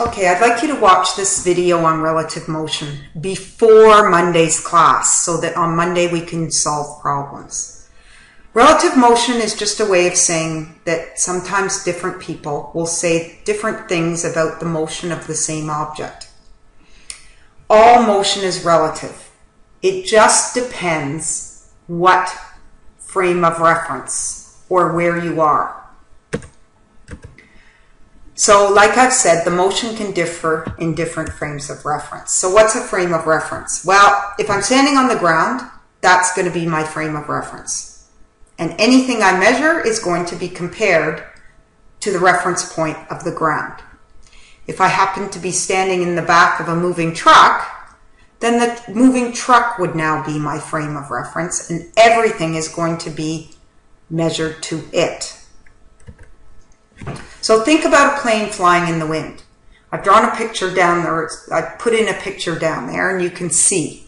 Okay, I'd like you to watch this video on relative motion before Monday's class so that on Monday we can solve problems. Relative motion is just a way of saying that sometimes different people will say different things about the motion of the same object. All motion is relative. It just depends what frame of reference or where you are. So like I've said, the motion can differ in different frames of reference. So what's a frame of reference? Well, if I'm standing on the ground, that's going to be my frame of reference. And anything I measure is going to be compared to the reference point of the ground. If I happen to be standing in the back of a moving truck, then the moving truck would now be my frame of reference and everything is going to be measured to it. So think about a plane flying in the wind. I've drawn a picture down there. I put in a picture down there and you can see.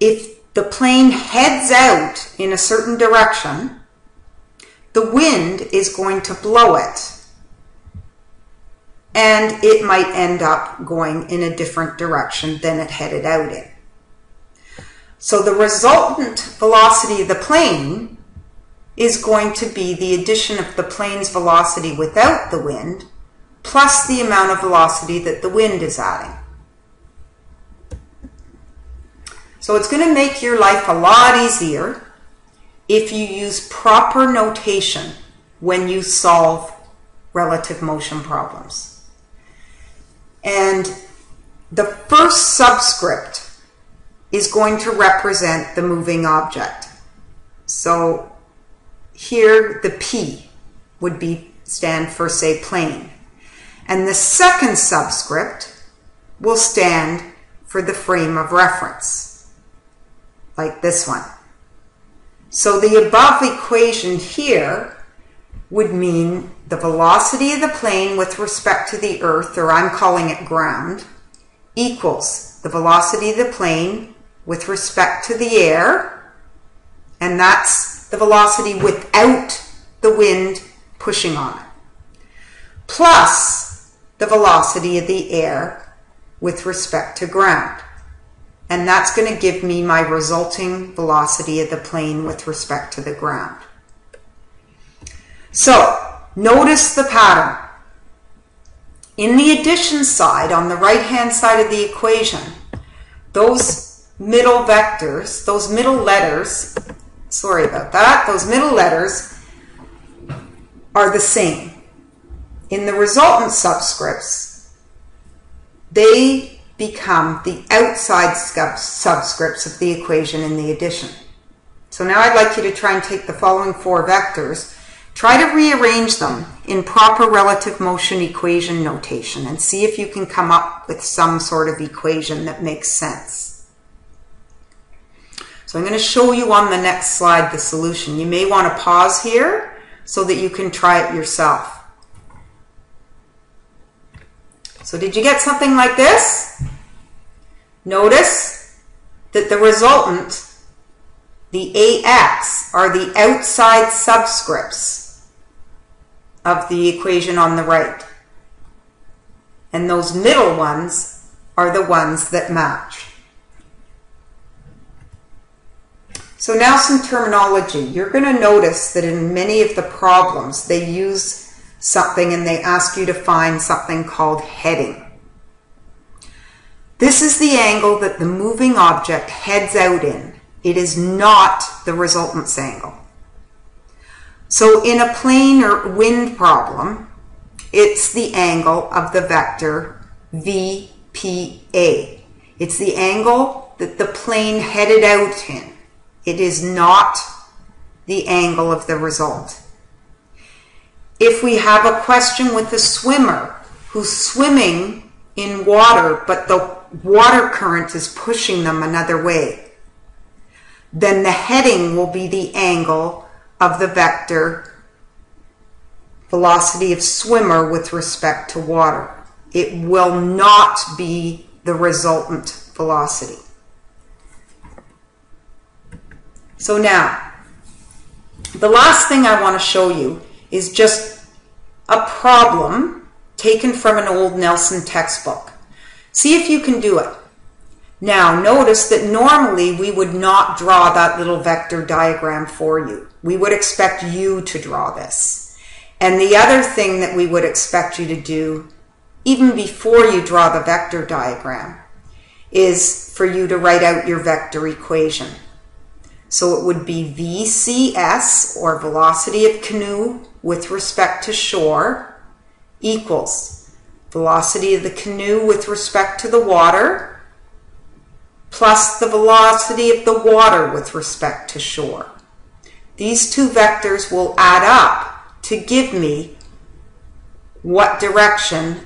If the plane heads out in a certain direction, the wind is going to blow it. And it might end up going in a different direction than it headed out in. So the resultant velocity of the plane is going to be the addition of the plane's velocity without the wind plus the amount of velocity that the wind is adding. So it's going to make your life a lot easier if you use proper notation when you solve relative motion problems. And the first subscript is going to represent the moving object. So here the P would be stand for say plane. And the second subscript will stand for the frame of reference, like this one. So the above equation here would mean the velocity of the plane with respect to the earth, or I'm calling it ground, equals the velocity of the plane with respect to the air, and that's the velocity without the wind pushing on it, plus the velocity of the air with respect to ground. And that's going to give me my resulting velocity of the plane with respect to the ground. So, notice the pattern. In the addition side, on the right-hand side of the equation, those middle vectors, those middle letters Sorry about that. Those middle letters are the same. In the resultant subscripts, they become the outside subscripts of the equation in the addition. So now I'd like you to try and take the following four vectors, try to rearrange them in proper relative motion equation notation and see if you can come up with some sort of equation that makes sense. So I'm going to show you on the next slide the solution. You may want to pause here so that you can try it yourself. So did you get something like this? Notice that the resultant, the AX, are the outside subscripts of the equation on the right. And those middle ones are the ones that match. So now some terminology. You're going to notice that in many of the problems, they use something and they ask you to find something called heading. This is the angle that the moving object heads out in. It is not the resultance angle. So in a plane or wind problem, it's the angle of the vector VPA. It's the angle that the plane headed out in. It is not the angle of the result. If we have a question with a swimmer who's swimming in water, but the water current is pushing them another way, then the heading will be the angle of the vector velocity of swimmer with respect to water. It will not be the resultant velocity. So now, the last thing I want to show you is just a problem taken from an old Nelson textbook. See if you can do it. Now notice that normally we would not draw that little vector diagram for you. We would expect you to draw this. And the other thing that we would expect you to do, even before you draw the vector diagram, is for you to write out your vector equation. So it would be VCS, or velocity of canoe with respect to shore, equals velocity of the canoe with respect to the water, plus the velocity of the water with respect to shore. These two vectors will add up to give me what direction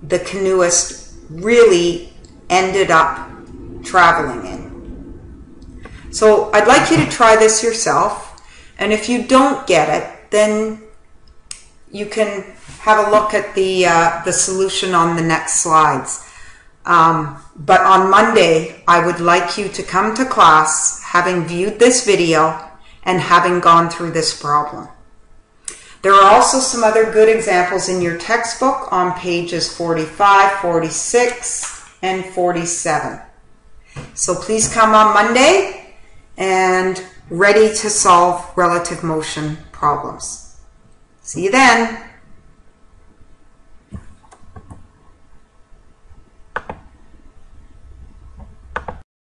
the canoeist really ended up traveling in. So I'd like you to try this yourself. And if you don't get it, then you can have a look at the, uh, the solution on the next slides. Um, but on Monday, I would like you to come to class having viewed this video and having gone through this problem. There are also some other good examples in your textbook on pages 45, 46, and 47. So please come on Monday and ready to solve relative motion problems. See you then.